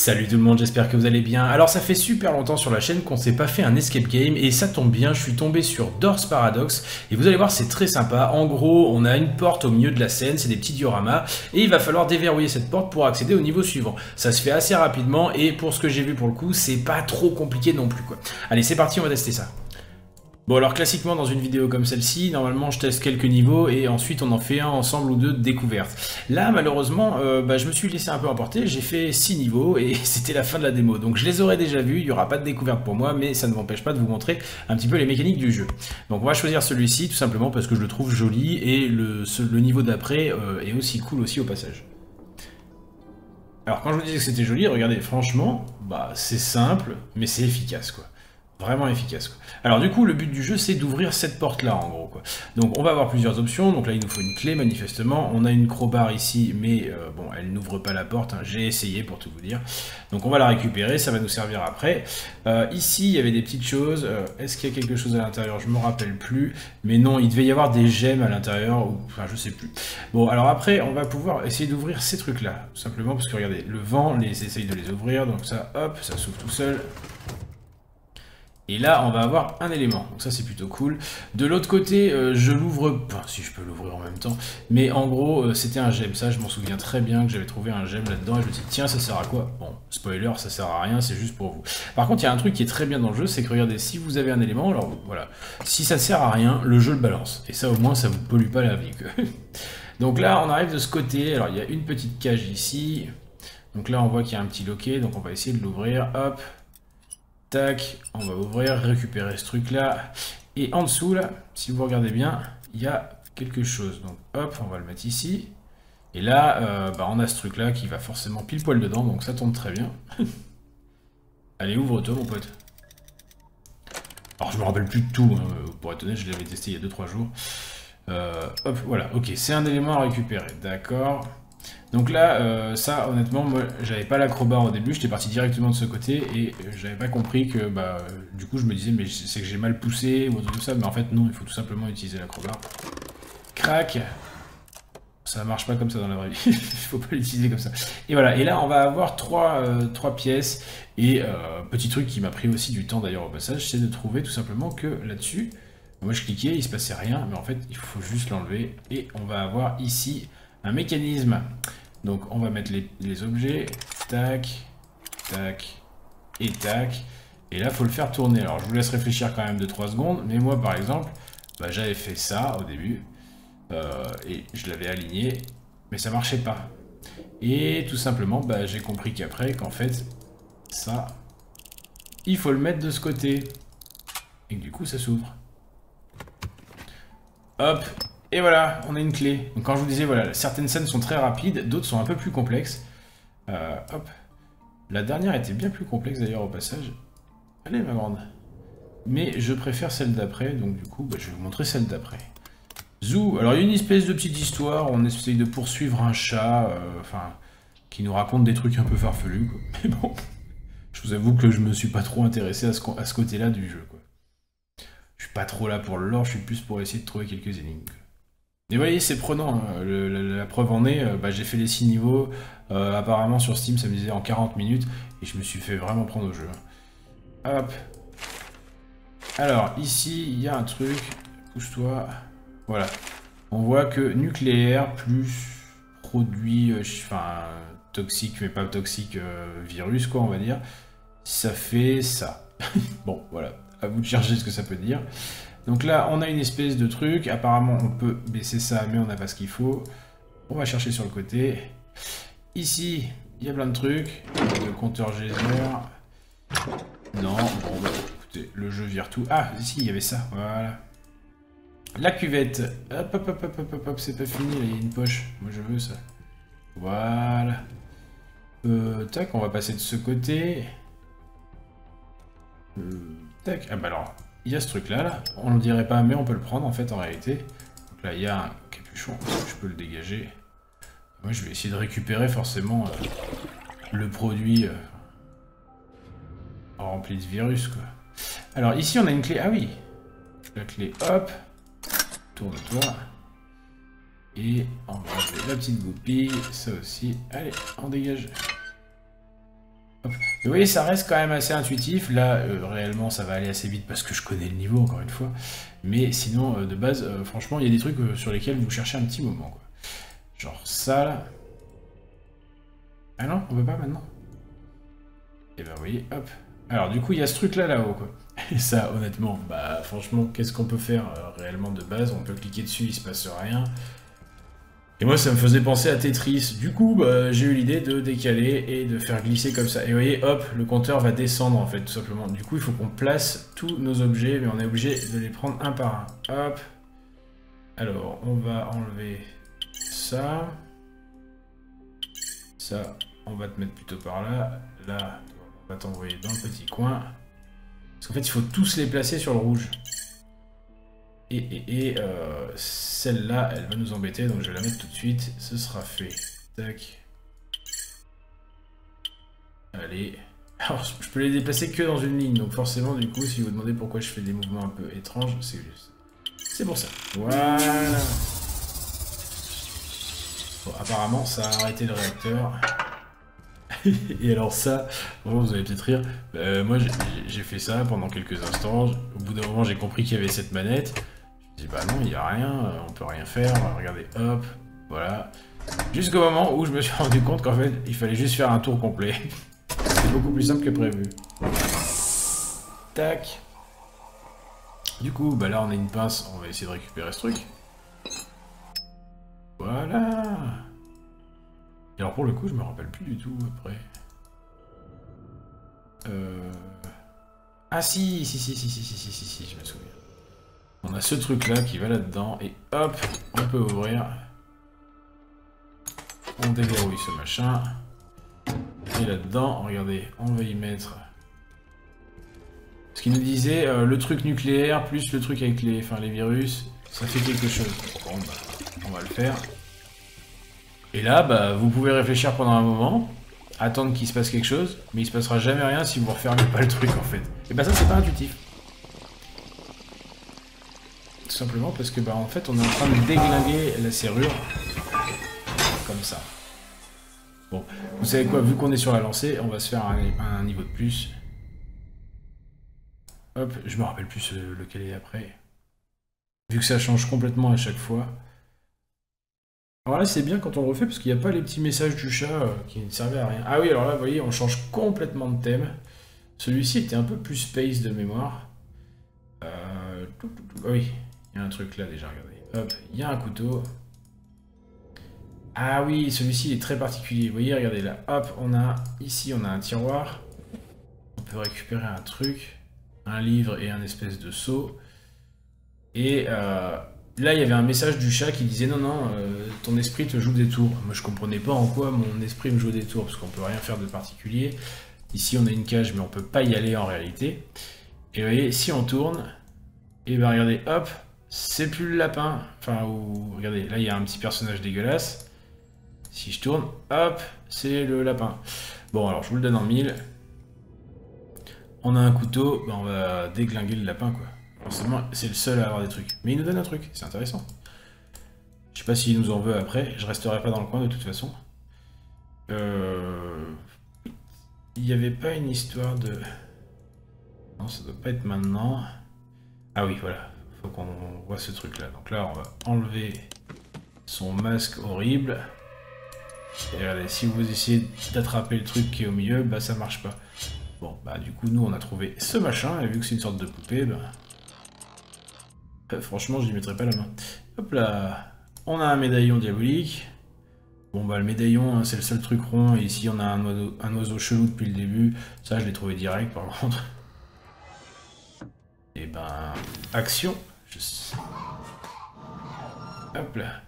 Salut tout le monde, j'espère que vous allez bien. Alors ça fait super longtemps sur la chaîne qu'on s'est pas fait un escape game et ça tombe bien, je suis tombé sur Doors Paradox et vous allez voir c'est très sympa. En gros, on a une porte au milieu de la scène, c'est des petits dioramas et il va falloir déverrouiller cette porte pour accéder au niveau suivant. Ça se fait assez rapidement et pour ce que j'ai vu pour le coup, c'est pas trop compliqué non plus quoi. Allez, c'est parti, on va tester ça. Bon alors classiquement dans une vidéo comme celle-ci, normalement je teste quelques niveaux et ensuite on en fait un ensemble ou deux de découvertes. Là malheureusement euh, bah, je me suis laissé un peu emporter, j'ai fait 6 niveaux et c'était la fin de la démo. Donc je les aurais déjà vus, il n'y aura pas de découverte pour moi mais ça ne m'empêche pas de vous montrer un petit peu les mécaniques du jeu. Donc on va choisir celui-ci tout simplement parce que je le trouve joli et le, niveau d'après euh, est aussi cool aussi au passage. Alors quand je vous disais que c'était joli, regardez franchement, bah c'est simple mais c'est efficace quoi. Vraiment efficace. Alors du coup, le but du jeu, c'est d'ouvrir cette porte-là, en gros. Donc on va avoir plusieurs options. Donc là, il nous faut une clé, manifestement. On a une crowbar ici, mais euh, bon, elle n'ouvre pas la porte. Hein. J'ai essayé, pour tout vous dire. Donc on va la récupérer, ça va nous servir après. Euh, ici, il y avait des petites choses. Euh, est-ce qu'il y a quelque chose à l'intérieur? Je me rappelle plus. Mais non, il devait y avoir des gemmes à l'intérieur. Enfin, je sais plus. Bon, alors après, on va pouvoir essayer d'ouvrir ces trucs-là. Simplement parce que, regardez, le vent les essaye de les ouvrir. Donc ça, hop, ça s'ouvre tout seul. Et là, on va avoir un élément. Donc ça, c'est plutôt cool. De l'autre côté, euh, je l'ouvre... Si je peux l'ouvrir en même temps. Mais en gros, euh, c'était un gemme. Ça, je m'en souviens très bien que j'avais trouvé un gemme là-dedans. Et je me dis, tiens, ça sert à quoi? Bon, spoiler, ça sert à rien, c'est juste pour vous. Par contre, il y a un truc qui est très bien dans le jeu, c'est que regardez, si vous avez un élément, alors voilà, si ça sert à rien, le jeu le balance. Et ça, au moins, ça vous pollue pas la vie. donc là, on arrive de ce côté. Alors, il y a une petite cage ici. Donc là, on voit qu'il y a un petit loquet. Donc on va essayer de l'ouvrir. Hop. Tac, on va ouvrir, récupérer ce truc-là. Et en dessous, là, si vous regardez bien, il y a quelque chose. Donc hop, on va le mettre ici. Et là, euh, bah, on a ce truc-là qui va forcément pile poil dedans, donc ça tombe très bien. Allez, ouvre-toi, mon pote. Alors, je me rappelle plus de tout, hein. pour être je l'avais testé il y a 2-3 jours. Euh, hop, voilà, ok, c'est un élément à récupérer, d'accord. Donc là, euh, ça, honnêtement, moi, j'avais pas l'acrobat au début, j'étais parti directement de ce côté et j'avais pas compris que, bah, du coup, je me disais, mais c'est que j'ai mal poussé ou tout ça, mais en fait, non, il faut tout simplement utiliser l'acrobat. Crac. Ça marche pas comme ça dans la vraie vie, il faut pas l'utiliser comme ça. Et voilà, et là, on va avoir trois, euh, trois pièces, et euh, petit truc qui m'a pris aussi du temps d'ailleurs au passage, c'est de trouver tout simplement que là-dessus, moi je cliquais, il se passait rien, mais en fait, il faut juste l'enlever, et on va avoir ici un mécanisme. Donc on va mettre les, objets, tac, tac et tac. Et là, faut le faire tourner. Alors je vous laisse réfléchir quand même de 3 secondes, mais moi par exemple, bah, j'avais fait ça au début, euh, et je l'avais aligné, mais ça marchait pas. Et tout simplement, bah, j'ai compris qu'après, qu'en fait, ça, il faut le mettre de ce côté. Et du coup, ça s'ouvre. Hop, et voilà, on a une clé. Donc quand je vous disais, voilà, certaines scènes sont très rapides, d'autres sont un peu plus complexes. Euh, hop. La dernière était bien plus complexe d'ailleurs au passage. Allez ma grande. Mais je préfère celle d'après, donc du coup, bah, je vais vous montrer celle d'après. Zou, alors il y a une espèce de petite histoire, on essaye de poursuivre un chat, euh, enfin, qui nous raconte des trucs un peu farfelus, Mais bon, je vous avoue que je me suis pas trop intéressé à ce, à ce côté-là du jeu, quoi. Je suis pas trop là pour le lore, je suis plus pour essayer de trouver quelques énigmes. Et vous voyez, c'est prenant. Hein. la, preuve en est, euh, bah, j'ai fait les 6 niveaux. Euh, apparemment, sur Steam, ça me disait en 40 minutes. Et je me suis fait vraiment prendre au jeu. Hop. Alors, ici, il y a un truc. Pousse-toi. Voilà. On voit que nucléaire plus produit, euh, enfin, toxique, mais pas toxique, virus, quoi, on va dire. Ça fait ça. bon, voilà. À vous de chercher ce que ça peut dire. Donc là, on a une espèce de truc. Apparemment, on peut baisser ça, mais on n'a pas ce qu'il faut. On va chercher sur le côté. Ici, il y a plein de trucs. Le compteur geyser. Non, bon, bah, écoutez, le jeu vire tout. Ah, ici, il y avait ça. Voilà. La cuvette. Hop, hop, hop, hop, hop, hop, c'est pas fini, il y a une poche. Moi, je veux ça. Voilà. Euh, tac, on va passer de ce côté. Euh, tac, ah bah alors, il y a ce truc là, là. on le dirait pas, mais on peut le prendre en fait en réalité. Donc là, il y a un capuchon, je peux le dégager. Moi, je vais essayer de récupérer forcément euh, le produit euh, rempli de virus, quoi. Alors ici, on a une clé. Ah oui La clé, hop Tourne-toi. Et on va la petite goupille, ça aussi. Allez, on dégage. Vous voyez, ça reste quand même assez intuitif. Là, euh, réellement, ça va aller assez vite parce que je connais le niveau, encore une fois. Mais sinon, euh, de base, euh, franchement, il y a des trucs sur lesquels vous cherchez un petit moment. Quoi. Genre ça, là. Ah non, on peut pas maintenant? Et eh ben, vous voyez, hop. Alors, du coup, il y a ce truc-là, là-haut, quoi. Et ça, honnêtement, bah, franchement, qu'est-ce qu'on peut faire réellement de base? On peut cliquer dessus, il se passe rien. Et moi, ça me faisait penser à Tetris. Du coup, bah, j'ai eu l'idée de décaler et de faire glisser comme ça. Et vous voyez, hop, le compteur va descendre, en fait, tout simplement. Du coup, il faut qu'on place tous nos objets, mais on est obligé de les prendre un par un. Hop. Alors, on va enlever ça. Ça, on va te mettre plutôt par là. Là, on va t'envoyer dans le petit coin. Parce qu'en fait, il faut tous les placer sur le rouge. Et, euh, celle-là, elle va nous embêter, donc je vais la mettre tout de suite. Ce sera fait. Tac. Allez. Alors, je peux les déplacer que dans une ligne, donc forcément, du coup, si vous demandez pourquoi je fais des mouvements un peu étranges, c'est juste... C'est pour ça. Voilà. Bon, apparemment, ça a arrêté le réacteur. et alors ça, vous allez peut-être rire, euh, moi j'ai fait ça pendant quelques instants, au bout d'un moment j'ai compris qu'il y avait cette manette, bah non, il n'y a rien, euh, on peut rien faire, regardez, hop, voilà. Jusqu'au moment où je me suis rendu compte qu'en fait, il fallait juste faire un tour complet. C'est beaucoup plus simple que prévu. Tac. Du coup, bah là on a une pince, on va essayer de récupérer ce truc. Voilà. Alors pour le coup, je me rappelle plus du tout après. Euh... Ah si, si, si, si, si, si, si, si, si, je me souviens. On a ce truc là qui va là-dedans et hop, on peut ouvrir. On déverrouille ce machin. Et là-dedans, regardez, on va y mettre ce qu'il nous disait, euh, le truc nucléaire plus le truc avec les, les virus, ça fait quelque chose. Bon, bah, on va le faire. Et là, bah, vous pouvez réfléchir pendant un moment, attendre qu'il se passe quelque chose, mais il se passera jamais rien si vous refermez pas le truc en fait. Et bah ça, c'est pas intuitif simplement parce que bah en fait on est en train de déglinguer la serrure comme ça. Bon, vous savez quoi, vu qu'on est sur la lancée, on va se faire un, niveau de plus. Hop, je me rappelle plus euh, lequel est après. Vu que ça change complètement à chaque fois. Alors là c'est bien quand on le refait parce qu'il n'y a pas les petits messages du chat euh, qui ne servaient à rien. Ah oui alors là vous voyez on change complètement de thème. Celui-ci était un peu plus space de mémoire. Euh... Oui, il y a un truc là déjà, regardez. Hop, il y a un couteau. Ah oui, celui-ci est très particulier. Vous voyez, regardez là. Hop, on a ici, on a un tiroir. On peut récupérer un truc, un livre et un espèce de seau. Et euh, là, il y avait un message du chat qui disait non, non, euh, ton esprit te joue des tours. Moi, je comprenais pas en quoi mon esprit me joue des tours, parce qu'on peut rien faire de particulier. Ici, on a une cage, mais on peut pas y aller en réalité. Et vous voyez, si on tourne, et ben regardez, hop, c'est plus le lapin. Enfin, ou, regardez, là il y a un petit personnage dégueulasse. Si je tourne, hop, c'est le lapin. Bon, alors je vous le donne en mille. On a un couteau, ben, on va déglinguer le lapin, quoi. Forcément, c'est le seul à avoir des trucs. Mais il nous donne un truc, c'est intéressant. Je sais pas s'il nous en veut après, je resterai pas dans le coin de toute façon. Euh... Il n'y avait pas une histoire de... Non, ça doit pas être maintenant. Ah oui, voilà faut qu'on voit ce truc là. Donc là, on va enlever son masque horrible. Et regardez, si vous essayez d'attraper le truc qui est au milieu, bah ça marche pas. Bon, bah du coup, nous, on a trouvé ce machin, et vu que c'est une sorte de poupée, bah... Euh, franchement, je n'y mettrai pas la main. Hop là On a un médaillon diabolique. Bon, bah le médaillon, hein, c'est le seul truc rond, et ici, on a un oiseau, un oiseau chelou depuis le début. Ça, je l'ai trouvé direct, par contre. Et eh ben, action Hop là.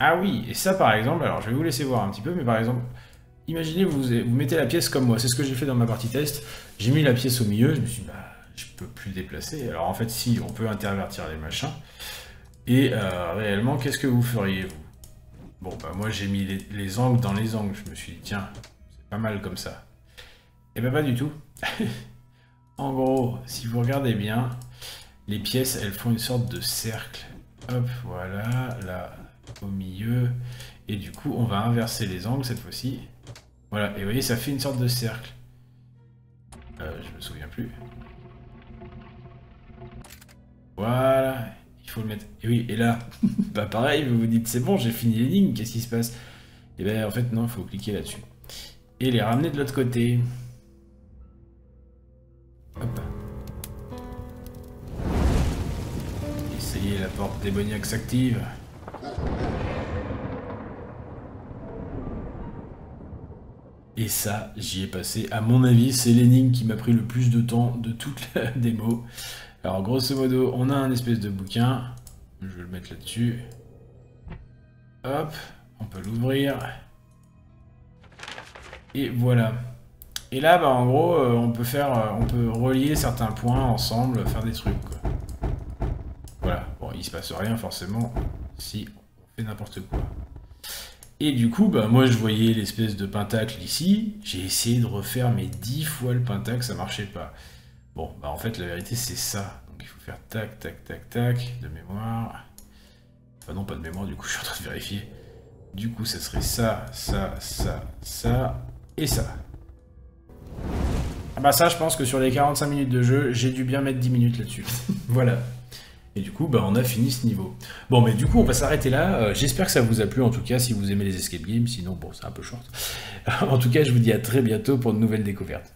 Ah oui, et ça par exemple, alors je vais vous laisser voir un petit peu, mais par exemple, imaginez vous, vous mettez la pièce comme moi, c'est ce que j'ai fait dans ma partie test, j'ai mis la pièce au milieu, je me suis dit, bah, je peux plus déplacer, alors en fait si, on peut intervertir les machins, et euh, réellement, qu'est-ce que vous feriez vous? Bon, bah moi j'ai mis les, angles dans les angles, je me suis dit, tiens, c'est pas mal comme ça. Et ben pas du tout. en gros, si vous regardez bien, les pièces, elles font une sorte de cercle. Hop, voilà, là, au milieu. Et du coup, on va inverser les angles cette fois-ci. Voilà, et vous voyez, ça fait une sorte de cercle. Euh, je me souviens plus. Voilà, il faut le mettre. Et oui, et là, bah pareil, vous vous dites c'est bon, j'ai fini les lignes, qu'est-ce qui se passe? Et bien en fait non, il faut cliquer là-dessus. Et les ramener de l'autre côté. La porte démoniaque s'active. Et ça, j'y ai passé. À mon avis, c'est l'énigme qui m'a pris le plus de temps de toute la démo. Alors, grosso modo, on a un espèce de bouquin. Je vais le mettre là-dessus. Hop, on peut l'ouvrir. Et voilà. Et là, bah, en gros, euh, on peut faire, euh, on peut relier certains points ensemble, faire des trucs. Voilà. Il se passe rien forcément si on fait n'importe quoi. Et du coup, bah, moi je voyais l'espèce de pentacle ici, j'ai essayé de refaire mes 10 fois le pentacle, ça marchait pas. Bon, bah en fait la vérité c'est ça. Donc il faut faire tac, tac, tac, tac, de mémoire. Enfin non, pas de mémoire, du coup je suis en train de vérifier. Du coup ça serait ça, ça, ça, ça, et ça. Ah bah ça je pense que sur les 45 minutes de jeu, j'ai dû bien mettre 10 minutes là-dessus. voilà. Et du coup, bah, on a fini ce niveau. Bon, mais du coup, on va s'arrêter là. Euh, j'espère que ça vous a plu, en tout cas, si vous aimez les escape games. Sinon, bon, c'est un peu short. en tout cas, je vous dis à très bientôt pour de nouvelles découvertes.